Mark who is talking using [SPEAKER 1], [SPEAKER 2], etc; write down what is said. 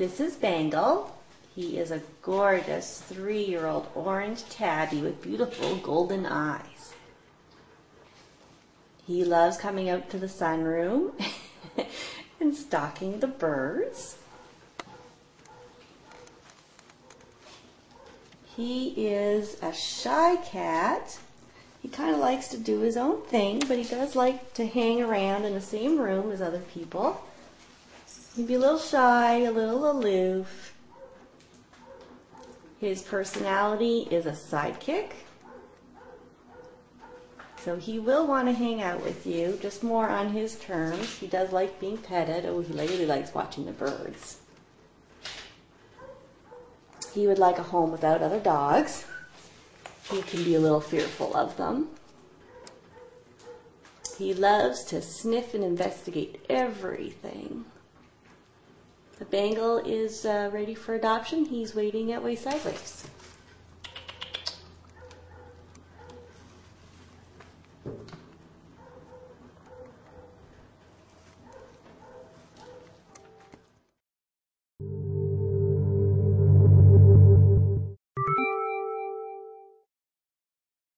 [SPEAKER 1] This is Bengal. He is a gorgeous three-year-old orange tabby with beautiful golden eyes. He loves coming out to the sunroom and stalking the birds. He is a shy cat. He kind of likes to do his own thing, but he does like to hang around in the same room as other people. He'd be a little shy, a little aloof. His personality is a sidekick. So he will want to hang out with you, just more on his terms. He does like being petted. Oh, he really likes watching the birds. He would like a home without other dogs. He can be a little fearful of them. He loves to sniff and investigate everything. The Bengal is uh, ready for adoption. He's waiting at Wayside Waifs.